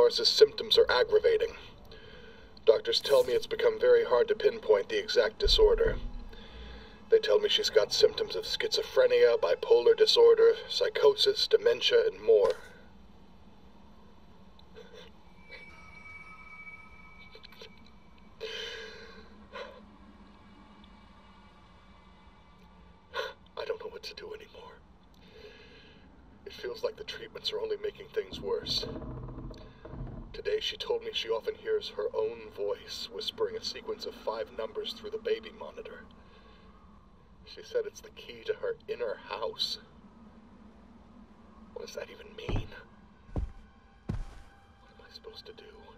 Dolores's symptoms are aggravating. Doctors tell me it's become very hard to pinpoint the exact disorder. They tell me she's got symptoms of schizophrenia, bipolar disorder, psychosis, dementia, and more. through the baby monitor. She said it's the key to her inner house. What does that even mean? What am I supposed to do?